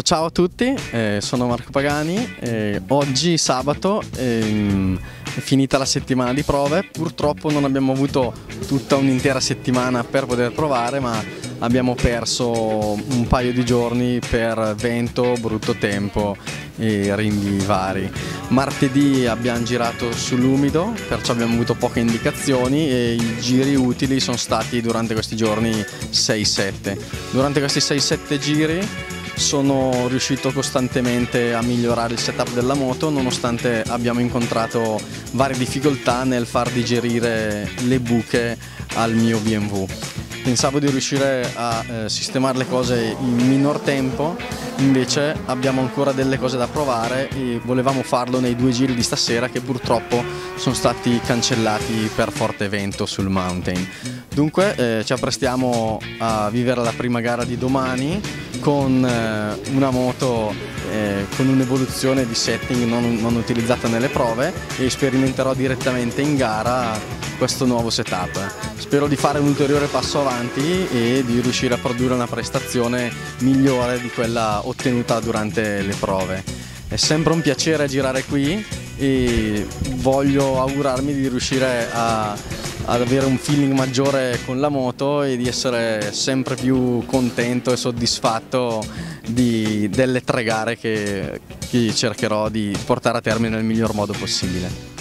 Ciao a tutti, eh, sono Marco Pagani, eh, oggi sabato ehm, è finita la settimana di prove, purtroppo non abbiamo avuto tutta un'intera settimana per poter provare ma abbiamo perso un paio di giorni per vento, brutto tempo e rinvii vari. Martedì abbiamo girato sull'umido, perciò abbiamo avuto poche indicazioni e i giri utili sono stati durante questi giorni 6-7. Durante questi 6-7 giri sono riuscito costantemente a migliorare il setup della moto nonostante abbiamo incontrato varie difficoltà nel far digerire le buche al mio BMW. Pensavo di riuscire a eh, sistemare le cose in minor tempo, invece abbiamo ancora delle cose da provare e volevamo farlo nei due giri di stasera che purtroppo sono stati cancellati per forte vento sul mountain. Dunque eh, ci apprestiamo a vivere la prima gara di domani con eh, una moto eh, con un'evoluzione di setting non, non, utilizzata nelle prove e sperimenterò direttamente in gara questo nuovo setup. Spero di fare un ulteriore passo avanti e di riuscire a produrre una prestazione migliore di quella ottenuta durante le prove. È sempre un piacere girare qui e voglio augurarmi di riuscire a ad avere un feeling maggiore con la moto e di essere sempre più contento e soddisfatto di, delle tre gare che, che cercherò di portare a termine nel miglior modo possibile.